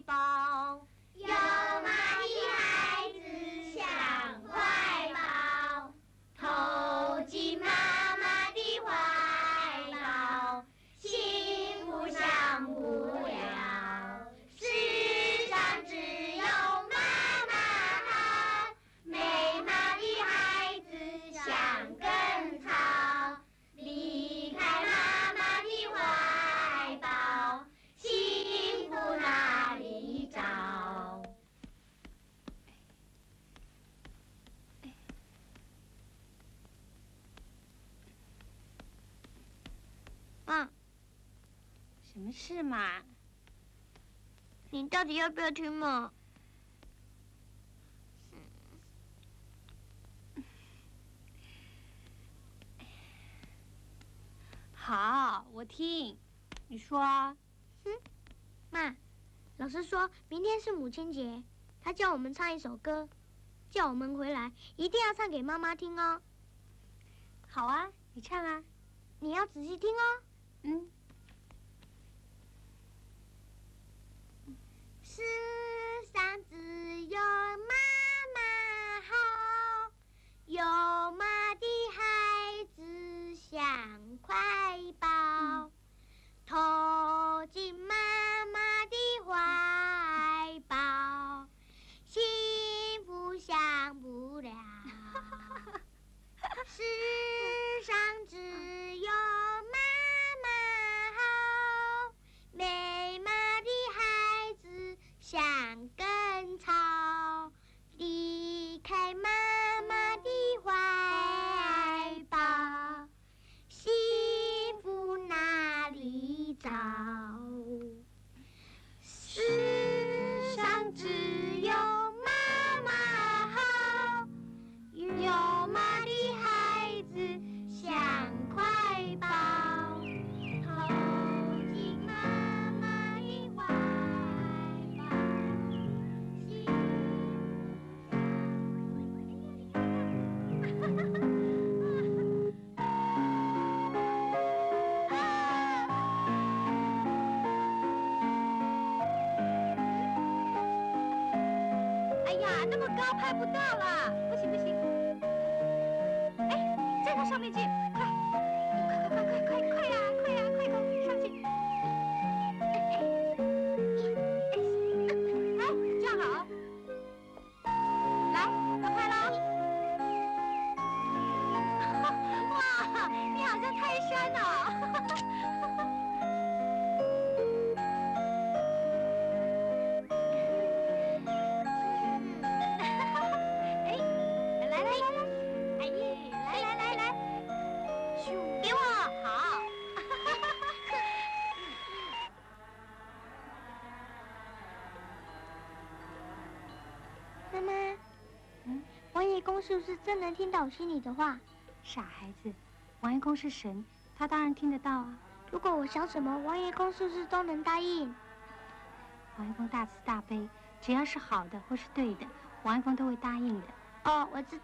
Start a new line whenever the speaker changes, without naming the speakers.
吧。
什么事嘛？
你到底要不要听嘛？
好，我听。你说，
妈，老师说明天是母亲节，他叫我们唱一首歌，叫我们回来一定要唱给妈妈听哦。
好啊，你唱啊。
你要仔细听哦。
嗯，那么高拍不到了，不行不行。哎，再到上面去，
王爷公是不是真能听到我心里的话？
傻孩子，王爷公是神，他当然听得到啊。
如果我想什么，王爷公是不是都能答应？
王爷公大慈大悲，只要是好的或是对的，王爷公都会答应的。
哦，我知道。